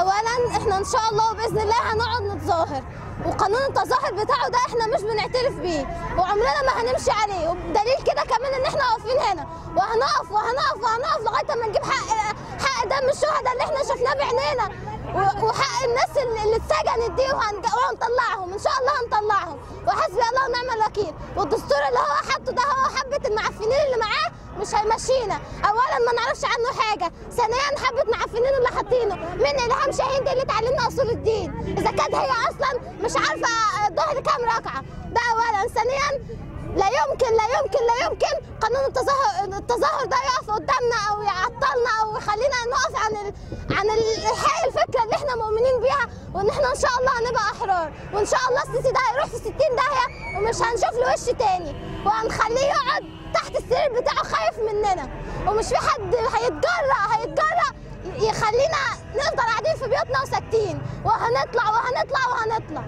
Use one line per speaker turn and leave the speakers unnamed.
اولا إحنا إن شاء الله بإذن الله هنقعد نتظاهر. وقانون التظاهر بتاعه ده إحنا مش بنعترف بيه. وعمرنا ما هنمشي عليه. ودليل كده كمان إن إحنا واقفين هنا. وهنقف وهنقف وهنقف لغاية ما نجيب حق حق دم الشهداء اللي إحنا شفناه بعينينا. وحق الناس اللي اتسجنت دي وهنطلعهم. إن شاء الله هنطلعهم. وحسبي الله ونعم الوكيل. والدستور اللي هو حاطه ده هو حبه المعفنين اللي معاه مش هيمشينا اولا ما نعرفش عنه حاجة ثانيا حبه معفنين اللي حاطينه. من إلهام شاهين دي اللي تعلمنا أصول الدين؟ إذا كانت هي أصلا مش عارفة الظهر كام ركعة. ده اولا. ثانيا لا يمكن لا يمكن لا يمكن قانون التظاهر التظاهر ده يقف قدامنا أو يعطلنا أو يخلينا نقف عن ال... عن الحق الفكرة اللي إحنا مؤمنين بيها وإن إحنا إن شاء الله هنبقى أحرار. وإن شاء الله السيسي ده هيروح في 60 داهية ومش هنشوف له وش تاني. وهنخليه يقعد السرير بتاعه خايف مننا ومش في حد هيتجرأ هيتجرأ يخلينا نفضل قاعدين في بيوتنا وساكتين. وهنطلع وهنطلع وهنطلع.